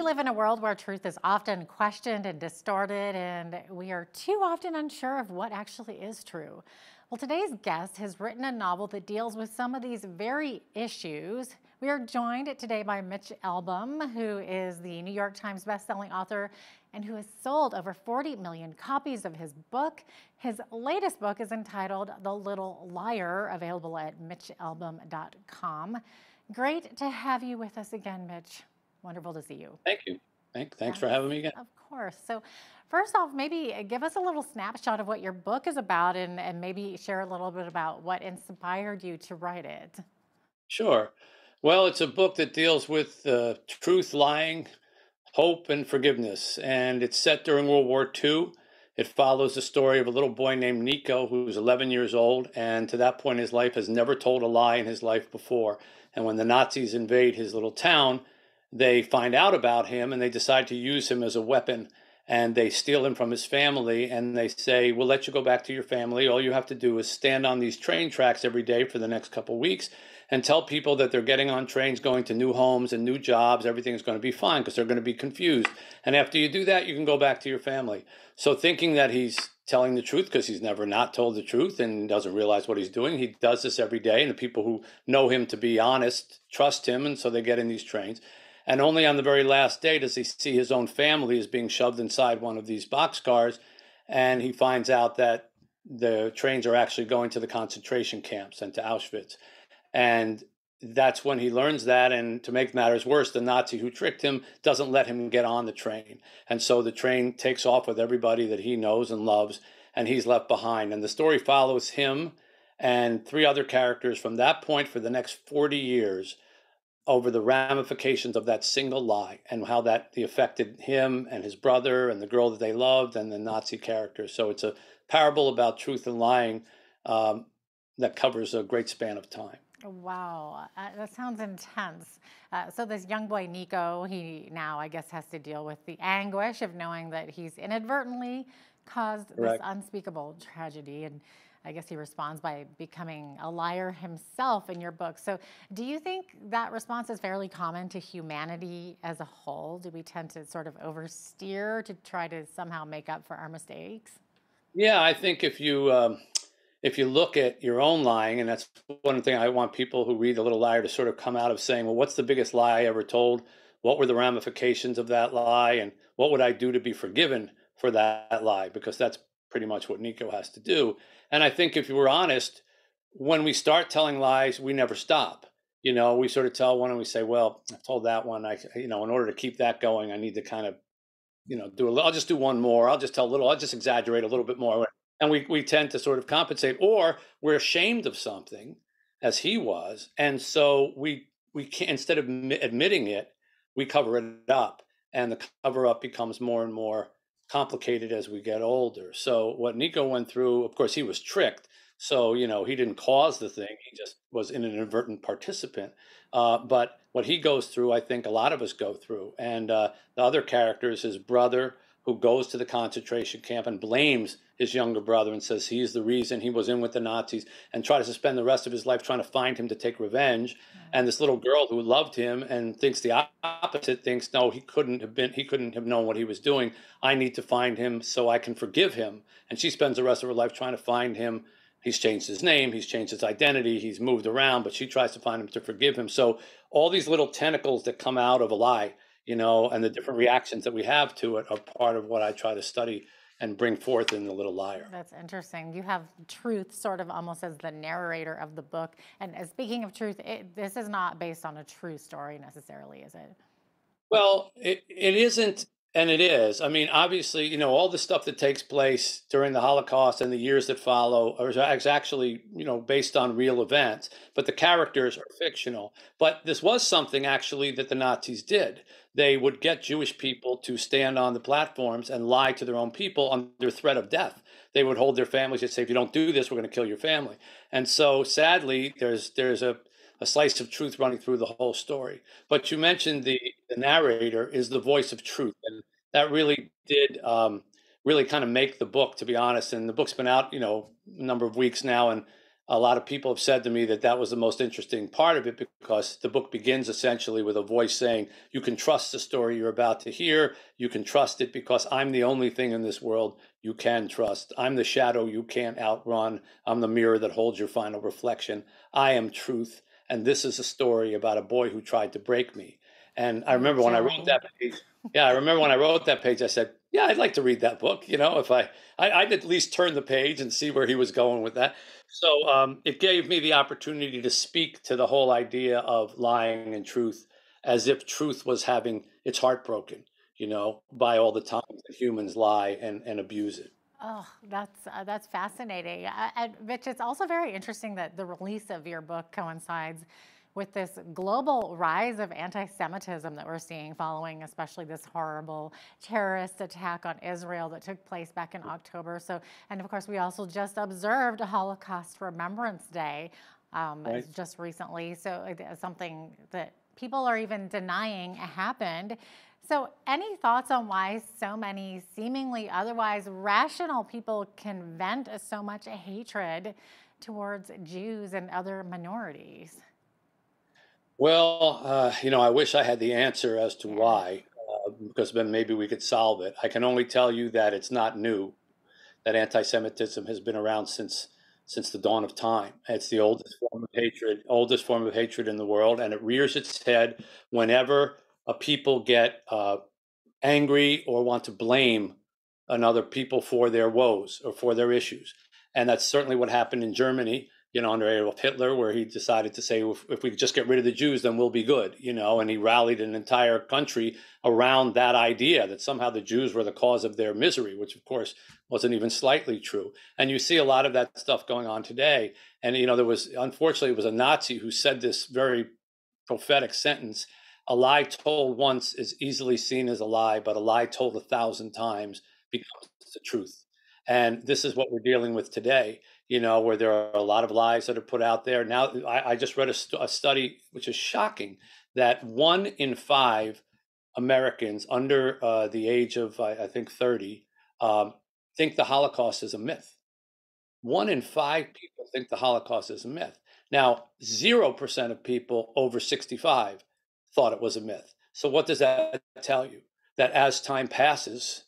we live in a world where truth is often questioned and distorted, and we are too often unsure of what actually is true. Well, today's guest has written a novel that deals with some of these very issues. We are joined today by Mitch Albom, who is the New York Times bestselling author and who has sold over 40 million copies of his book. His latest book is entitled The Little Liar, available at mitchalbom.com. Great to have you with us again, Mitch. Wonderful to see you. Thank you. Thank, thanks for having me again. Of course. So, first off, maybe give us a little snapshot of what your book is about and, and maybe share a little bit about what inspired you to write it. Sure. Well, it's a book that deals with uh, truth, lying, hope, and forgiveness. And it's set during World War II. It follows the story of a little boy named Nico who's 11 years old. And to that point his life, has never told a lie in his life before. And when the Nazis invade his little town, they find out about him and they decide to use him as a weapon and they steal him from his family and they say we'll let you go back to your family. All you have to do is stand on these train tracks every day for the next couple weeks and tell people that they're getting on trains going to new homes and new jobs. Everything's going to be fine because they're going to be confused. And after you do that you can go back to your family. So thinking that he's telling the truth because he's never not told the truth and doesn't realize what he's doing he does this every day and the people who know him to be honest trust him and so they get in these trains and only on the very last day does he see his own family is being shoved inside one of these boxcars. And he finds out that the trains are actually going to the concentration camps and to Auschwitz. And that's when he learns that. And to make matters worse, the Nazi who tricked him doesn't let him get on the train. And so the train takes off with everybody that he knows and loves, and he's left behind. And the story follows him and three other characters from that point for the next 40 years over the ramifications of that single lie and how that the affected him and his brother and the girl that they loved and the Nazi character. So it's a parable about truth and lying um, that covers a great span of time. Wow, uh, that sounds intense. Uh, so this young boy Nico, he now I guess has to deal with the anguish of knowing that he's inadvertently caused Correct. this unspeakable tragedy and I guess he responds by becoming a liar himself in your book. So, do you think that response is fairly common to humanity as a whole? Do we tend to sort of oversteer to try to somehow make up for our mistakes? Yeah, I think if you um, if you look at your own lying, and that's one thing I want people who read The Little Liar to sort of come out of saying, well, what's the biggest lie I ever told? What were the ramifications of that lie, and what would I do to be forgiven for that lie? Because that's pretty much what Nico has to do. And I think if you were honest, when we start telling lies, we never stop. You know, we sort of tell one and we say, well, I've told that one. I, you know, in order to keep that going, I need to kind of, you know, do a little, I'll just do one more. I'll just tell a little, I'll just exaggerate a little bit more. And we, we tend to sort of compensate or we're ashamed of something as he was. And so we, we can't, instead of admitting it, we cover it up and the cover up becomes more and more complicated as we get older. So what Nico went through, of course, he was tricked. So you know he didn't cause the thing; he just was an inadvertent participant. Uh, but what he goes through, I think a lot of us go through. And uh, the other characters, his brother, who goes to the concentration camp and blames his younger brother and says he's the reason he was in with the Nazis and tries to spend the rest of his life trying to find him to take revenge. And this little girl who loved him and thinks the opposite thinks, no, he couldn't have been, he couldn't have known what he was doing. I need to find him so I can forgive him. And she spends the rest of her life trying to find him. He's changed his name, he's changed his identity, he's moved around, but she tries to find him to forgive him. So all these little tentacles that come out of a lie you know, and the different reactions that we have to it are part of what I try to study and bring forth in The Little Liar. That's interesting. You have truth sort of almost as the narrator of the book. And uh, speaking of truth, it, this is not based on a true story necessarily, is it? Well, it, it isn't and it is. I mean, obviously, you know, all the stuff that takes place during the Holocaust and the years that follow is actually, you know, based on real events, but the characters are fictional. But this was something actually that the Nazis did. They would get Jewish people to stand on the platforms and lie to their own people under threat of death. They would hold their families and say, if you don't do this, we're going to kill your family. And so sadly, there's there's a a slice of truth running through the whole story. But you mentioned the, the narrator is the voice of truth, and that really did um, really kind of make the book, to be honest. And the book's been out, you know, a number of weeks now, and a lot of people have said to me that that was the most interesting part of it because the book begins essentially with a voice saying, You can trust the story you're about to hear. You can trust it because I'm the only thing in this world you can trust. I'm the shadow you can't outrun. I'm the mirror that holds your final reflection. I am truth. And this is a story about a boy who tried to break me. And I remember when I wrote that page, yeah, I remember when I wrote that page, I said, yeah, I'd like to read that book. You know, if I, I would at least turn the page and see where he was going with that. So um, it gave me the opportunity to speak to the whole idea of lying and truth as if truth was having its heart broken, you know, by all the times that humans lie and, and abuse it. Oh, that's uh, that's fascinating. Uh, and Mitch, it's also very interesting that the release of your book coincides with this global rise of anti Semitism that we're seeing following, especially this horrible terrorist attack on Israel that took place back in October. So, and of course, we also just observed Holocaust Remembrance Day um, right. just recently. So, it's something that people are even denying happened. So, any thoughts on why so many seemingly otherwise rational people can vent so much hatred towards Jews and other minorities? Well, uh, you know, I wish I had the answer as to why, uh, because then maybe we could solve it. I can only tell you that it's not new. That anti-Semitism has been around since since the dawn of time. It's the oldest form of hatred, oldest form of hatred in the world, and it rears its head whenever a people get uh, angry or want to blame another people for their woes or for their issues. And that's certainly what happened in Germany you know, under Adolf Hitler, where he decided to say, if, if, we just get rid of the Jews, then we'll be good, you know, and he rallied an entire country around that idea that somehow the Jews were the cause of their misery, which of course wasn't even slightly true. And you see a lot of that stuff going on today. And, you know, there was, unfortunately, it was a Nazi who said this very prophetic sentence a lie told once is easily seen as a lie, but a lie told a thousand times becomes the truth. And this is what we're dealing with today you know, where there are a lot of lies that are put out there. Now, I, I just read a, st- a, study which is shocking that one in five Americans under uh, the age of, I, I think, 30 um, think the Holocaust is a myth. One in five people think the Holocaust is a myth. Now, 0% of people over 65 thought it was a myth. So, what does that tell you? That as time passes,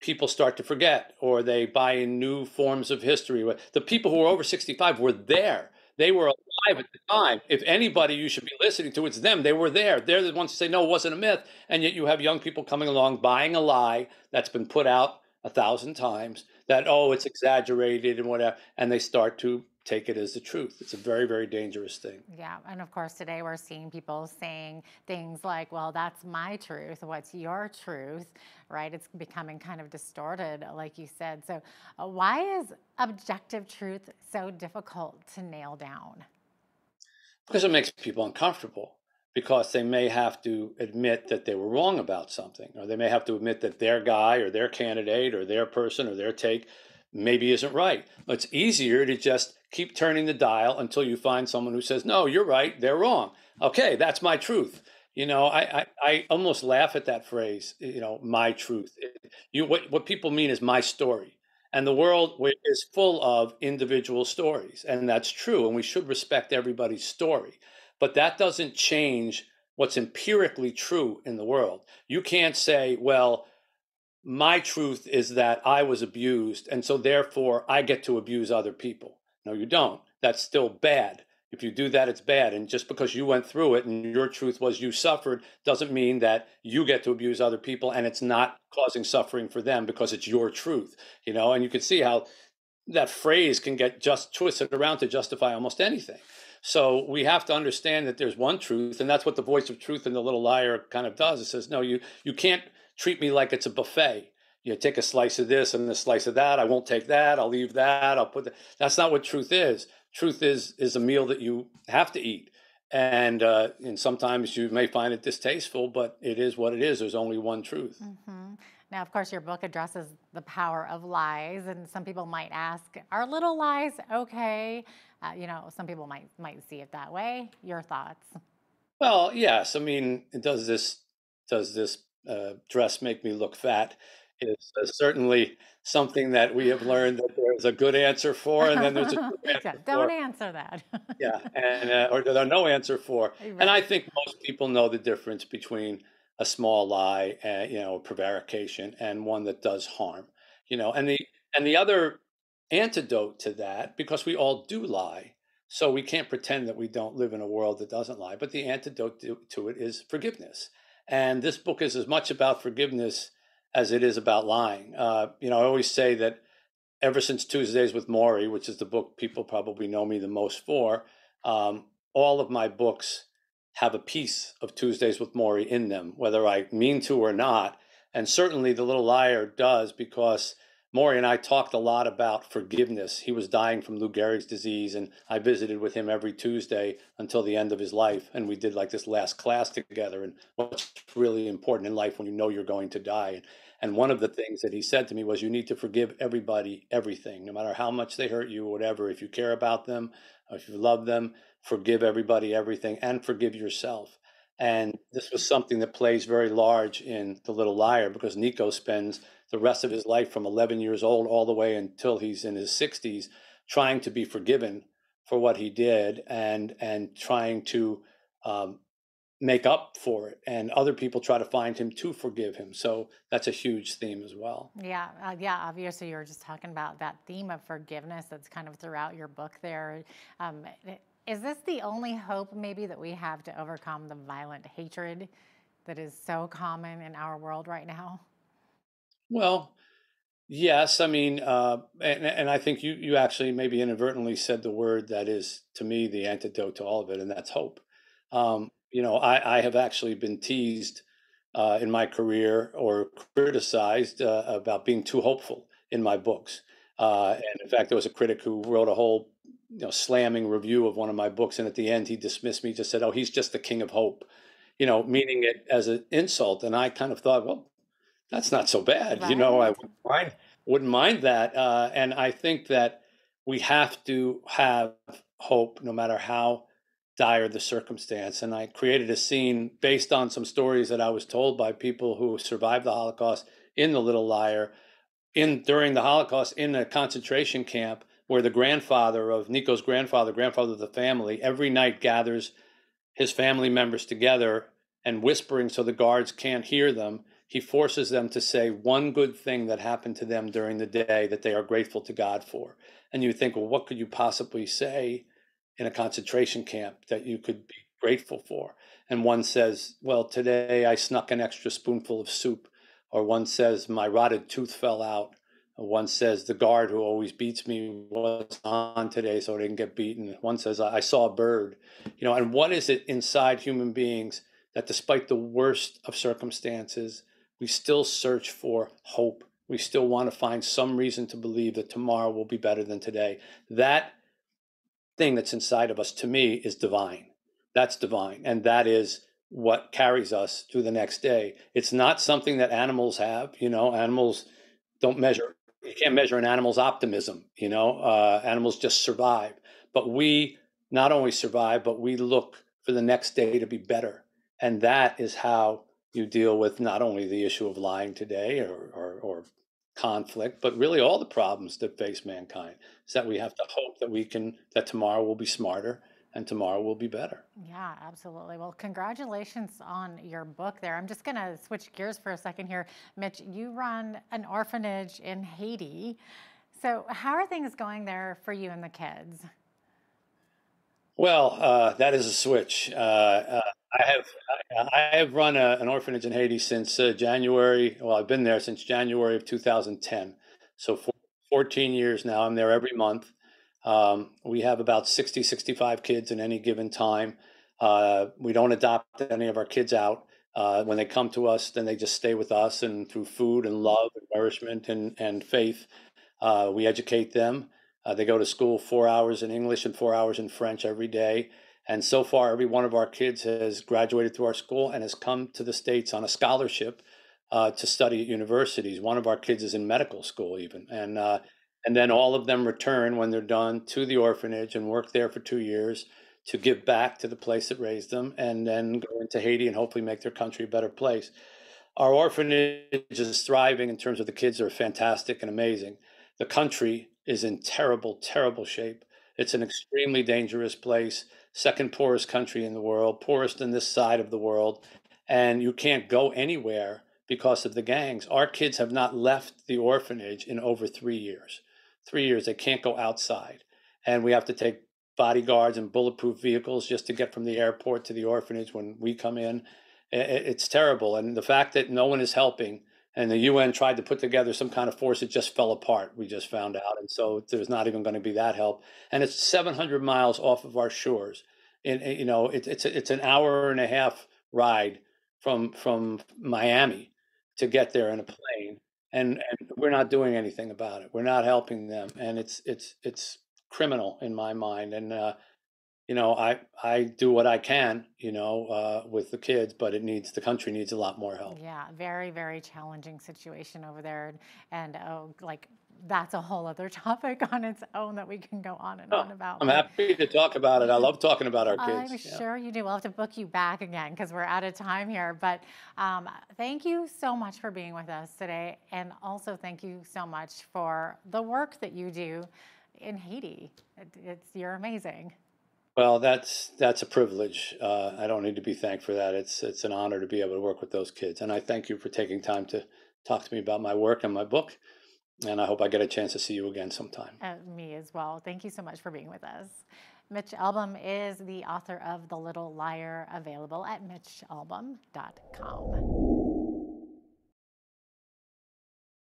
people start to forget or they buy in new forms of history. The people who were over 65 were there. They were alive at the time. If anybody you should be listening to, it's them. They were there. They're the ones who say, no, it wasn't a myth. And yet you have young people coming along buying a lie that's been put out a thousand times that, oh, it's exaggerated and whatever. And they start to take it as the truth. It's a very, very dangerous thing. Yeah. And of course, today we're seeing people saying things like, well, that's my truth. What's your truth? Right? It's becoming kind of distorted, like you said. So, uh, why is objective truth so difficult to nail down? Because it makes people uncomfortable. Because they may have to admit that they were wrong about something, or they may have to admit that their guy or their candidate or their person or their take maybe isn't right. It's easier to just keep turning the dial until you find someone who says, no, you're right, they're wrong. Okay, that's my truth. You know, I, I, I almost laugh at that phrase, you know, my truth. You, what, what people mean is my story. And the world is full of individual stories. And that's true. And we should respect everybody's story. But that doesn't change what's empirically true in the world. You can't say, well, my truth is that I was abused, and so therefore I get to abuse other people. No, you don't. That's still bad. If you do that, it's bad. And just because you went through it and your truth was you suffered doesn't mean that you get to abuse other people and it's not causing suffering for them because it's your truth. You know, and you can see how that phrase can get just twisted around to justify almost anything. So we have to understand that there's one truth, and that's what the voice of truth in the little liar kind of does. It says, no, you you can't treat me like it's a buffet you know, take a slice of this and a slice of that. I won't take that. I'll leave that. I'll put that. That's not what truth is. Truth is is a meal that you have to eat, and uh, and sometimes you may find it distasteful, but it is what it is. There's only one truth. Mm-hmm. Now, of course, your book addresses the power of lies, and some people might ask, "Are little lies okay?" Uh, you know, some people might might see it that way. Your thoughts? Well, yes. I mean, it does this does this uh, dress make me look fat? is uh, certainly something that we have learned that there's a good answer for, and then there's a yeah, don't for. answer that. yeah, and uh, or there's no answer for. Right. And I think most people know the difference between a small lie, and, you know, prevarication, and one that does harm. You know, and the and the other antidote to that, because we all do lie, so we can't pretend that we don't live in a world that doesn't lie. But the antidote to, to it is forgiveness. And this book is as much about forgiveness as it is about lying. Uh, you know, I always say that ever since Tuesdays with Morrie, which is the book people probably know me the most for, um, all of my books have a piece of Tuesdays with Morrie in them, whether I mean to or not. And certainly The Little Liar does because Morrie and I talked a lot about forgiveness. He was dying from Lou Gehrig's disease, and I visited with him every Tuesday until the end of his life. And we did like this last class together and what's really important in life when you know you're going to die. And one of the things that he said to me was, You need to forgive everybody everything, no matter how much they hurt you or whatever. If you care about them, if you love them, forgive everybody everything and forgive yourself. And this was something that plays very large in The Little Liar because Nico spends the rest of his life from 11 years old all the way until he's in his 60s trying to be forgiven for what he did and and trying to um, make up for it. And other people try to find him to forgive him. So that's a huge theme as well. Yeah uh, yeah obviously you were just talking about that theme of forgiveness that's kind of throughout your book there. Um, is this the only hope maybe that we have to overcome the violent hatred that is so common in our world right now well yes i mean uh, and, and i think you you actually maybe inadvertently said the word that is to me the antidote to all of it and that's hope um, you know, I, I have actually been teased uh, in my career or criticized uh, about being too hopeful in my books. Uh, and in fact, there was a critic who wrote a whole, you know, slamming review of one of my books, and at the end, he dismissed me. Just said, "Oh, he's just the king of hope," you know, meaning it as an insult. And I kind of thought, well, that's not so bad, right. you know. I wouldn't mind, wouldn't mind that. Uh, and I think that we have to have hope, no matter how dire the circumstance. And I created a scene based on some stories that I was told by people who survived the Holocaust in The Little Liar, in during the Holocaust in a concentration camp where the grandfather of Nico's grandfather, grandfather of the family, every night gathers his family members together and whispering so the guards can't hear them. He forces them to say one good thing that happened to them during the day that they are grateful to God for. And you think, well, what could you possibly say in a concentration camp that you could be grateful for. And one says, Well, today I snuck an extra spoonful of soup. Or one says, My rotted tooth fell out. Or one says, The guard who always beats me was on today so I didn't get beaten. One says, I saw a bird. You know, and what is it inside human beings that despite the worst of circumstances, we still search for hope? We still want to find some reason to believe that tomorrow will be better than today. That thing that's inside of us to me is divine. That's divine. And that is what carries us through the next day. It's not something that animals have. You know, animals don't measure, you can't measure an animal's optimism. You know, uh, animals just survive. But we not only survive, but we look for the next day to be better. And that is how you deal with not only the issue of lying today or, or, or conflict, but really all the problems that face mankind is that we have to hope that we can, that tomorrow will be smarter and tomorrow will be better. Yeah, absolutely. Well, congratulations on your book there. I'm just going to switch gears for a second here. Mitch, you run an orphanage in Haiti. So, how are things going there for you and the kids? Well, uh, that is a switch. Uh, uh, I have I have run a, an orphanage in Haiti since uh, January. Well, I've been there since January of 2010. So for 14 years now. I'm there every month. Um, we have about 60, 65 kids in any given time. Uh, we don't adopt any of our kids out. Uh, when they come to us, then they just stay with us, and through food and love and nourishment and, and faith, uh, we educate them. Uh, they go to school four hours in English and four hours in French every day. And so far, every one of our kids has graduated through our school and has come to the States on a scholarship uh, to study at universities. One of our kids is in medical school, even. And, uh, and then all of them return when they're done to the orphanage and work there for two years to give back to the place that raised them and then go into Haiti and hopefully make their country a better place. our orphanage is thriving in terms of the kids are fantastic and amazing. The country is in terrible, terrible shape. It's an extremely dangerous place, second poorest country in the world, poorest in this side of the world, and you can't go anywhere because of the gangs. Our kids have not left the orphanage in over three years. Three years, they can't go outside. And we have to take bodyguards and bulletproof vehicles just to get from the airport to the orphanage when we come in. It's terrible. And the fact that no one is helping and the UN tried to put together some kind of force, it just fell apart. We just found out. And so there's not even going to be that help. And it's 700 miles off of our shores. And, you know, it, it's, it's an hour and a half ride from, from Miami to get there in a plane. And, and we're not doing anything about it. We're not helping them. And it's, it's, it's criminal in my mind. And, uh, you know, I I do what I can, you know, uh, with the kids, but it needs the country needs a lot more help. Yeah, very very challenging situation over there, and, oh, like that's a whole other topic on its own that we can go on and Oh, on about. I'm happy to talk about it. I love talking about our kids. I'm. Yeah. sure you do. We'll have to book you back again because we're out of time here. But um, thank you so much for being with us today, and also thank you so much for the work that you do in Haiti. It, it's you're amazing. Well, that's that's a privilege. Uh, I don't need to be thanked for that. It's it's an honor to be able to work with those kids, and I thank you for taking time to talk to me about my work and my book. And I hope I get a chance to see you again sometime. Uh, me as well. Thank you so much for being with us. Mitch Albom is the author of The Little Liar, available at mitchalbom.com.